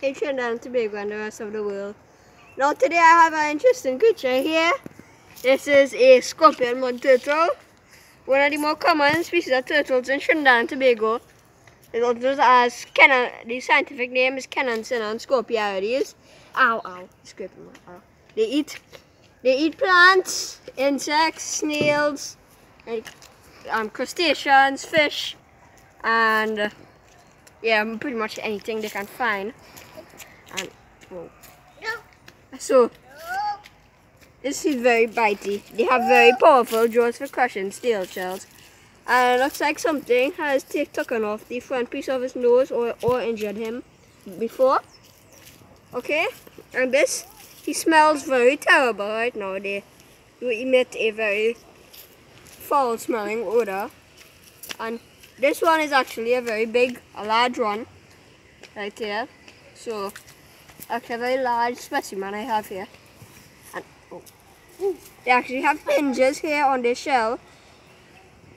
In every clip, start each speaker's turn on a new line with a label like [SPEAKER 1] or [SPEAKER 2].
[SPEAKER 1] Trinidad and Tobago and the rest of the world. Now today I have an interesting creature here. This is a scorpion mud turtle. One of the more common species of turtles in Trinidad and Tobago. It also as Kenan, the scientific name is Kinosternon scorpioides. Ow, ow, scraping my ow. They eat, they eat plants, insects, snails, and, um, crustaceans, fish, and uh, yeah, pretty much anything they can find. And whoa. so this is very bitey. They have very powerful jaws for crushing steel shells. And it looks like something has taken off the front piece of his nose or, or injured him before. Okay? And this, he smells very terrible right now. They emit a very foul smelling odor. And this one is actually a very big, a large one. Right here. So, actually a very large specimen I have here. And, oh. They actually have hinges here on the shell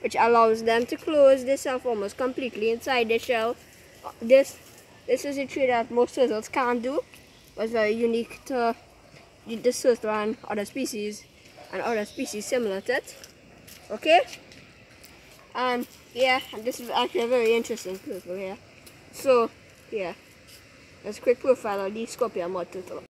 [SPEAKER 1] which allows them to close themselves almost completely inside the shell. This this is a trick that most turtles can't do. It's very unique to this turtle and other species and other species similar to it. Okay? And yeah, and this is actually a very interesting here. So yeah, that's a quick profile of the scorpion turtle.